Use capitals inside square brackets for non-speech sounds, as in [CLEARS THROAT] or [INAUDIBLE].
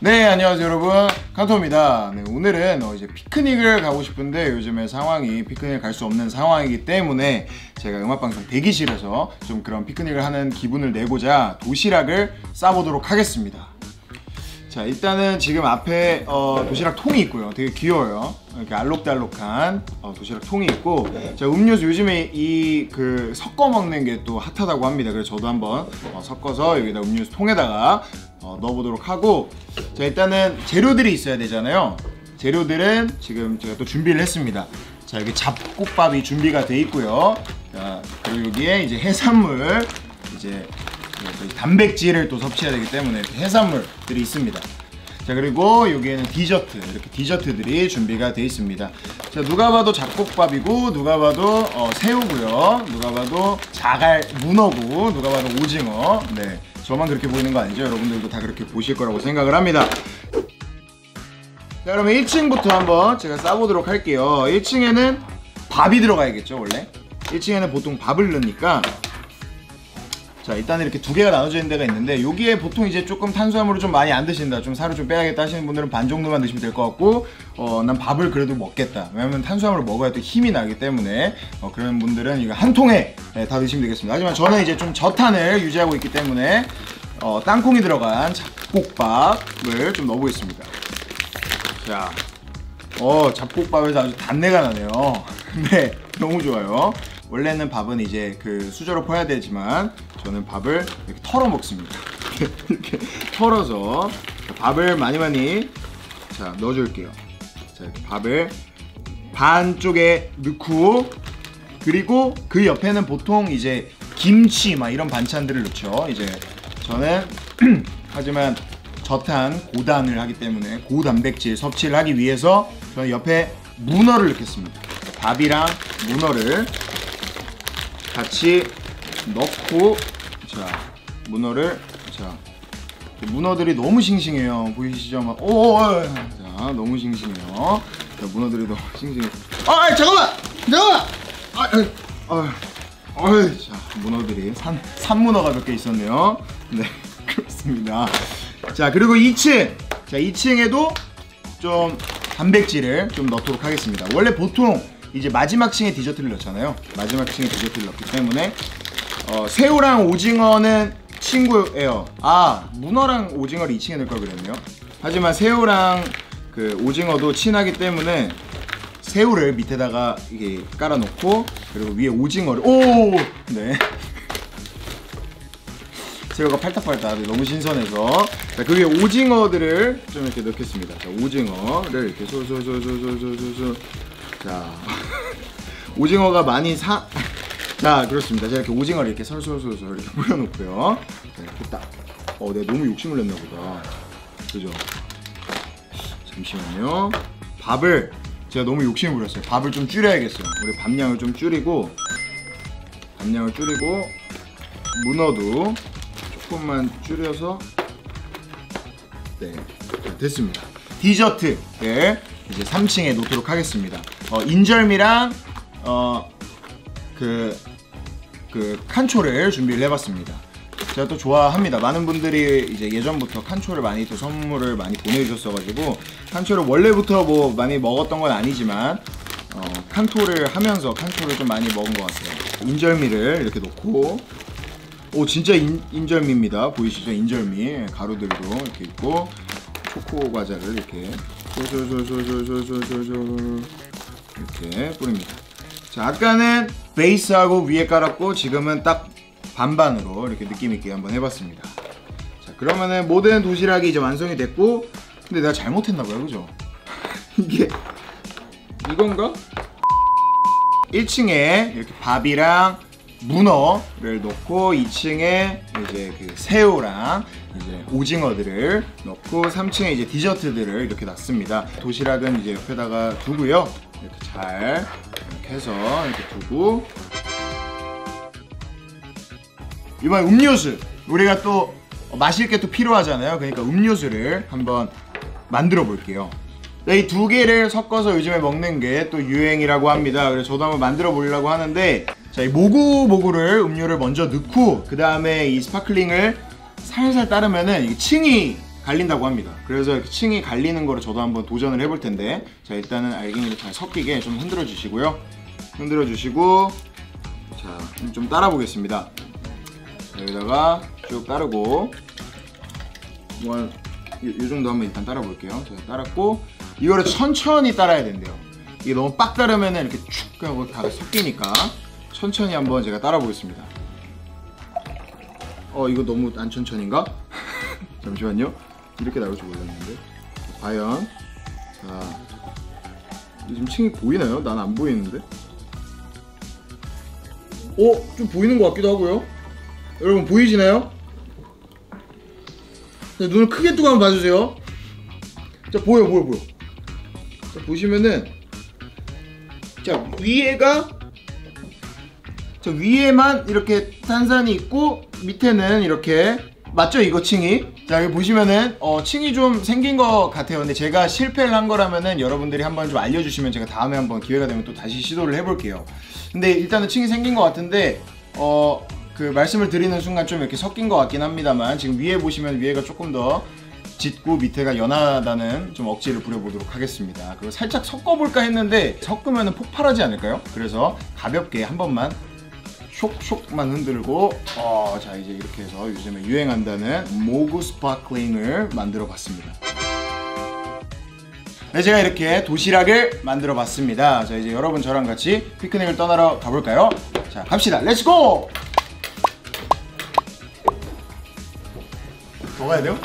네 안녕하세요 여러분. 칸토입니다. 네, 오늘은 어, 이제 피크닉을 가고 싶은데 요즘에 상황이 피크닉 갈수 없는 상황이기 때문에 제가 음악방송 대기실에서 좀 그런 피크닉을 하는 기분을 내고자 도시락을 싸보도록 하겠습니다 자 일단은 지금 앞에 어, 도시락 통이 있고요. 되게 귀여워요. 이렇게 알록달록한 어, 도시락 통이 있고 자 음료수 요즘에 이 그 섞어 먹는 게 또 핫하다고 합니다. 그래서 저도 한번 어, 섞어서 여기다 음료수 통에다가 어, 넣어보도록 하고 자 일단은 재료들이 있어야 되잖아요. 재료들은 지금 제가 또 준비를 했습니다. 자 여기 잡곡밥이 준비가 돼 있고요. 자 그리고 여기에 이제 해산물 이제 그 단백질을 또 섭취해야 되기 때문에 해산물들이 있습니다. 자 그리고 여기에는 디저트 이렇게 디저트들이 준비가 되어 있습니다. 자 누가 봐도 잡곡밥이고 누가 봐도 어, 새우고요. 누가 봐도 자갈 문어고 누가 봐도 오징어. 네 저만 그렇게 보이는 거 아니죠? 여러분들도 다 그렇게 보실 거라고 생각을 합니다. 자 그러면 1층부터 한번 제가 싸보도록 할게요. 1층에는 밥이 들어가야겠죠 원래? 1층에는 보통 밥을 넣으니까 자 일단 이렇게 두 개가 나눠져 있는 데가 있는데 여기에 보통 이제 조금 탄수화물을 좀 많이 안 드신다 좀 살을 좀 빼야겠다 하시는 분들은 반 정도만 드시면 될 것 같고 어 난 밥을 그래도 먹겠다 왜냐면 탄수화물을 먹어야 또 힘이 나기 때문에 어, 그런 분들은 이거 한 통에 네, 다 드시면 되겠습니다 하지만 저는 이제 좀 저탄을 유지하고 있기 때문에 어, 땅콩이 들어간 잡곡밥을 좀 넣어보겠습니다 자 어, 잡곡밥에서 아주 단내가 나네요. [LAUGHS] 네, 너무 좋아요. 원래는 밥은 이제 그 수저로 퍼야 되지만 저는 밥을 이렇게 털어 먹습니다. [LAUGHS] 이렇게 털어서 밥을 많이 많이 자 넣어줄게요. 자 이렇게 밥을 반쪽에 넣고 그리고 그 옆에는 보통 이제 김치 막 이런 반찬들을 넣죠. 이제 저는 [CLEARS THROAT] 하지만 저탄 고단을 하기 때문에 고단백질 섭취를 하기 위해서 저는 옆에 문어를 넣겠습니다. 밥이랑 문어를 같이 넣고 자 문어를 자 문어들이 너무 싱싱해요. 보이시죠? 막 오, 자 너무 싱싱해요. 자 문어들이 너무 싱싱해. 아 잠깐만! 잠깐만! 아, 아, 아, 아, 자 문어들이 산 산문어가 몇 개 있었네요. 네 [LAUGHS] 그렇습니다. 자 그리고 2층! 자 2층에도 좀 단백질을 좀 넣도록 하겠습니다. 원래 보통 이제 마지막 층에 디저트를 넣잖아요. 마지막 층에 디저트를 넣기 때문에 어, 새우랑 오징어는 친구예요. 아 문어랑 오징어를 2층에 넣을 걸 그랬네요. 하지만 새우랑 그 오징어도 친하기 때문에 새우를 밑에다가 이게 깔아놓고 그리고 위에 오징어를 오 네. [LAUGHS] 새우가 팔딱팔딱 너무 신선해서. 자, 그 위에 오징어들을 좀 이렇게 넣겠습니다. 자, 오징어를 이렇게 솔솔솔솔솔솔솔. 자 [LAUGHS] 오징어가 많이 사. 자 그렇습니다. 제가 이렇게 오징어를 이렇게 솔솔솔솔 이렇게 뿌려놓고요. 자, 이렇게 딱. 어, 내가 너무 욕심을 냈나 보다. 그죠? 잠시만요. 밥을 제가 너무 욕심을 부렸어요. 밥을 좀 줄여야겠어요. 우리 밥량을 좀 줄이고 밥량을 줄이고 문어도 조금만 줄여서 네 자, 됐습니다 디저트 예 이제 3층에 놓도록 하겠습니다 어, 인절미랑 어 그 그 칸초를 준비를 해봤습니다. 제가 또 좋아합니다. 많은 분들이 이제 예전부터 칸초를 많이 또 선물을 많이 보내주셨어가지고 칸초를 원래부터 뭐 많이 먹었던 건 아니지만 어, 칸토를 하면서 칸초를 좀 많이 먹은 것 같아요. 인절미를 이렇게 놓고. 오 진짜 인, 인절미입니다. 보이시죠? 인절미. 가루들도 이렇게 있고 초코 과자를 이렇게. 솔솔솔솔솔솔솔솔 이렇게 뿌립니다 자 아까는 베이스하고 위에 깔았고 지금은 딱 반반으로 이렇게 느낌 있게 한번 해봤습니다 자 그러면은 모든 도시락이 이제 완성이 됐고 근데 내가 잘못했나봐요 그죠 [LAUGHS] 이게 이건가? 1층에 이렇게 밥이랑 문어를 넣고 2층에 이제 그 새우랑 이제 오징어들을 넣고 3층에 이제 디저트들을 이렇게 놨습니다. 도시락은 이제 옆에다가 두고요. 이렇게 잘 이렇게 해서 이렇게 두고 이번 음료수 우리가 또 마실 게 또 필요하잖아요. 그러니까 음료수를 한번 만들어 볼게요. 이 두 개를 섞어서 요즘에 먹는 게 또 유행이라고 합니다. 그래서 저도 한번 만들어 보려고 하는데 자, 이 모구모구를 음료를 먼저 넣고 그 다음에 이 sparkling을 살살 따르면은 이 층이 갈린다고 합니다. 그래서 층이 갈리는 거를 저도 한번 도전을 해볼 텐데 자 일단은 알갱이를 잘 섞이게 좀 흔들어 주시고요. 흔들어 주시고 자 좀 따라 보겠습니다. 여기다가 쭉 따르고 뭐한 이, 이 정도 한번 일단 따라 볼게요. 제가 따랐고 이거를 천천히 따라야 된대요. 이게 너무 빡 따르면은 이렇게 축 하고 다 섞이니까 천천히 한번 제가 따라 보겠습니다. 어 이거 너무 안 천천인가? [LAUGHS] 잠시만요. 이렇게 나올 줄 몰랐는데. 과연 자 지금 층이 보이나요? 난 안 보이는데. 어? 좀 보이는 것 같기도 하고요. 여러분 보이시나요? 자, 눈을 크게 뜨고 한번 봐주세요. 자 보여 보여 보여. 자 보시면은 자 위에가 저 위에만 이렇게 탄산이 있고 밑에는 이렇게 맞죠 이거 층이? 자 여기 보시면은 어 층이 좀 생긴 것 같아요. 근데 제가 실패를 한 거라면은 여러분들이 한번 좀 알려주시면 제가 다음에 한번 기회가 되면 또 다시 시도를 해볼게요. 근데 일단은 층이 생긴 것 같은데 어 그 말씀을 드리는 순간 좀 이렇게 섞인 것 같긴 합니다만 지금 위에 보시면 위에가 조금 더 짙고 밑에가 연하다는 좀 억지를 부려보도록 하겠습니다. 그리고 살짝 섞어볼까 했는데 섞으면 폭발하지 않을까요? 그래서 가볍게 한 번만 쇽쇽만 흔들고 어, 자 이제 이렇게 해서 요즘에 유행한다는 모구 sparkling을 만들어 봤습니다. 네, 제가 이렇게 도시락을 만들어 봤습니다. 자 이제 여러분 저랑 같이 피크닉을 떠나러 가볼까요? 자 갑시다. Let's go! 더 가야 돼요?